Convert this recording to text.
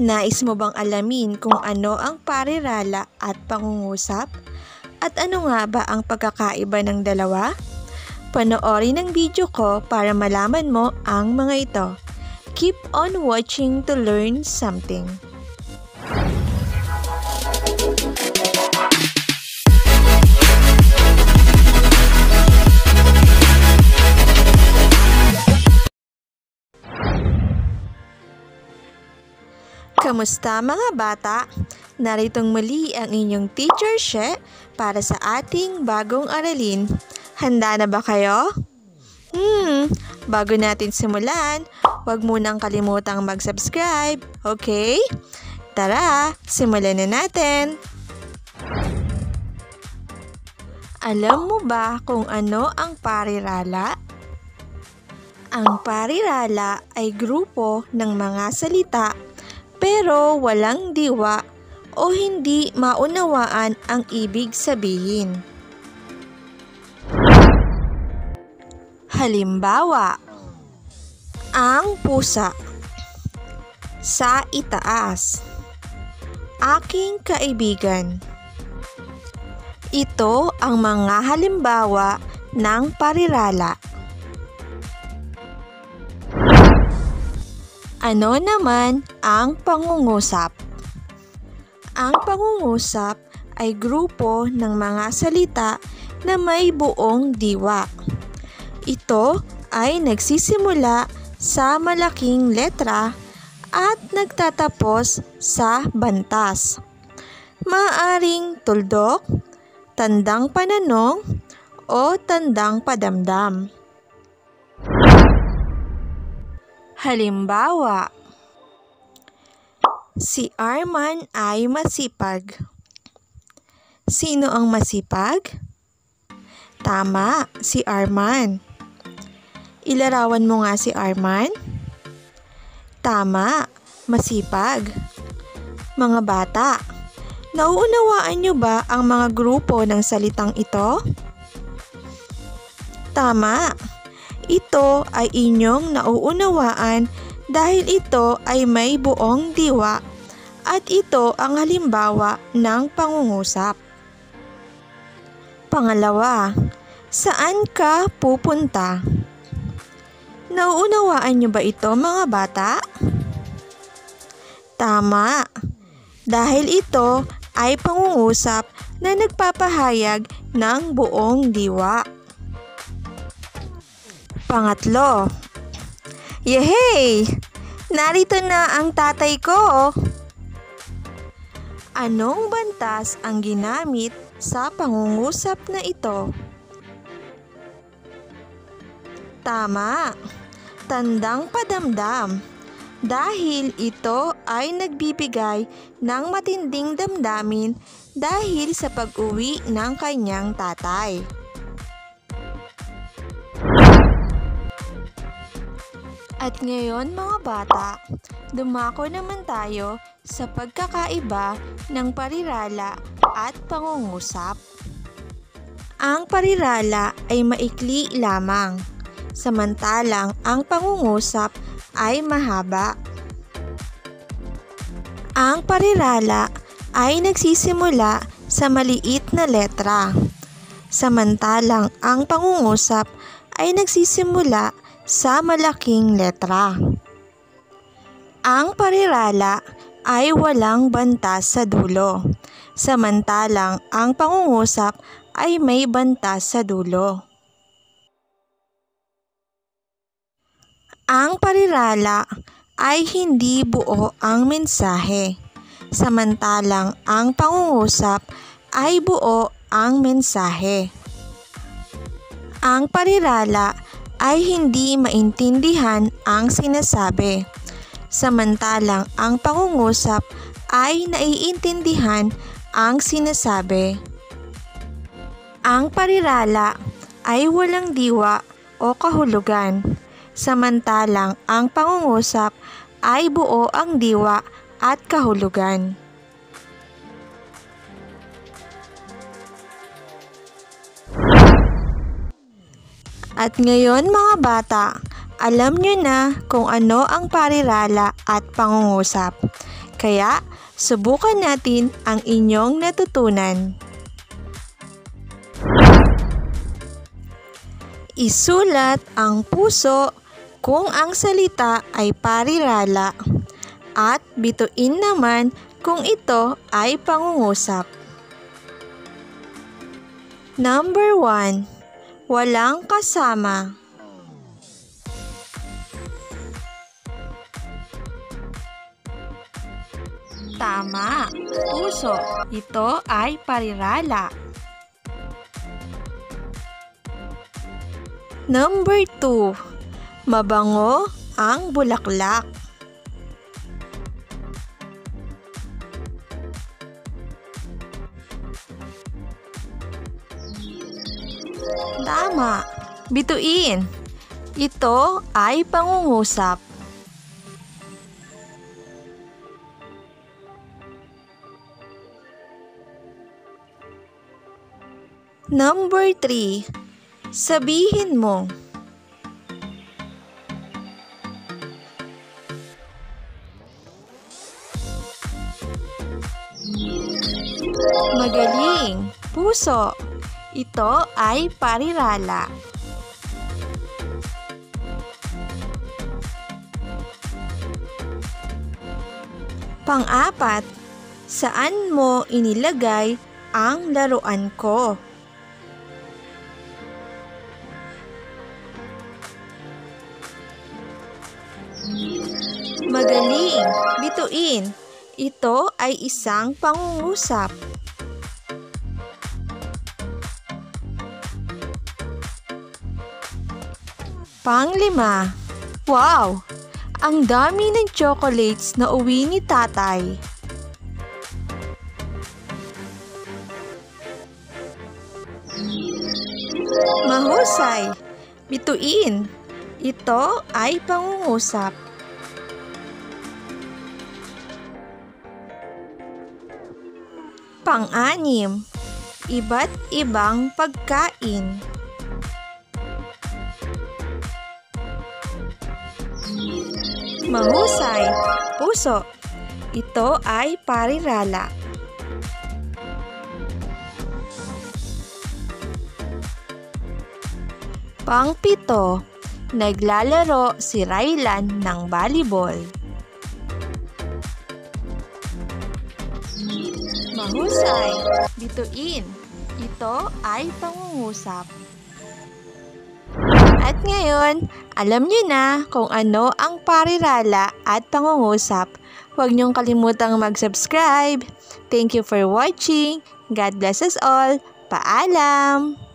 Nais mo bang alamin kung ano ang parirala at pangungusap? At ano nga ba ang pagkakaiba ng dalawa? Panoorin ang video ko para malaman mo ang mga ito. Keep on watching to learn something. Kamusta mga bata? Naritong muli ang inyong teacher She para sa ating bagong aralin. Handa na ba kayo? Hmm, bago natin simulan, huwag munang kalimutang mag-subscribe, okay? Tara, simulan na natin! Alam mo ba kung ano ang parirala? Ang parirala ay grupo ng mga salita pero walang diwa o hindi maunawaan ang ibig sabihin. Halimbawa, ang pusa sa itaas. Aking kaibigan. Ito ang mga halimbawa ng parirala. Ano naman ang pangungusap? Ang pangungusap ay grupo ng mga salita na may buong diwa. Ito ay nagsisimula sa malaking letra at nagtatapos sa bantas. Maaring tuldok, tandang pananong, o tandang padamdam. Halimbawa, si Arman ay masipag. Sino ang masipag? Tama, si Arman. Ilarawan mo nga si Arman. Tama, masipag. Mga bata, nauunawaan niyo ba ang mga grupo ng salitang ito? Tama, ito ay inyong nauunawaan dahil ito ay may buong diwa at ito ang halimbawa ng pangungusap. Pangalawa, saan ka pupunta? Nauunawaan niyo ba ito mga bata? Tama, dahil ito ay pangungusap na nagpapahayag ng buong diwa. Pangatlo, Yehey! Narito na ang tatay ko! Anong bantas ang ginamit sa pangungusap na ito? Tama, tandang padamdam. Dahil ito ay nagbibigay ng matinding damdamin dahil sa pag-uwi ng kanyang tatay. At ngayon mga bata, dumako naman tayo sa pagkakaiba ng parirala at pangungusap. Ang parirala ay maikli lamang, samantalang ang pangungusap ay mahaba. Ang parirala ay nagsisimula sa maliit na letra, samantalang ang pangungusap ay nagsisimula sa malaking letra. Ang parirala ay walang bantas sa dulo, samantalang ang pangungusap ay may bantas sa dulo. Ang parirala ay hindi buo ang mensahe, samantalang ang pangungusap ay buo ang mensahe. Ang parirala ay hindi maintindihan ang sinasabi, samantalang ang pangungusap ay naiintindihan ang sinasabi. Ang parirala ay walang diwa o kahulugan, samantalang ang pangungusap ay buo ang diwa at kahulugan. At ngayon mga bata, alam nyo na kung ano ang parirala at pangungusap. Kaya, subukan natin ang inyong natutunan. Isulat ang puso kung ang salita ay parirala at bituin naman kung ito ay pangungusap. Number 1. Walang kasama. Tama, puso. Ito ay parirala. Number 2. Mabango ang bulaklak. Tama. Bituin. Ito ay pangungusap. Number 3. Sabihin mo. Magaling. Puso. Ito ay parirala. Pang-apat, saan mo inilagay ang laruan ko? Magaling! Bituin! Ito ay isang pangungusap. Panglima. Wow! Ang dami ng chocolates na uwi ni tatay. Mahusay. Bituin. Ito ay pangungusap. Pang-anim. Iba't ibang pagkain. Mahusay. Puso. Ito ay parirala. Pangpito. Naglalaro si Rylan ng volleyball. Mahusay. Bituin. Ito ay pangungusap. Ngayon, alam niyo na kung ano ang parirala at pangungusap. Huwag niyong kalimutang mag-subscribe. Thank you for watching. God bless us all. Paalam!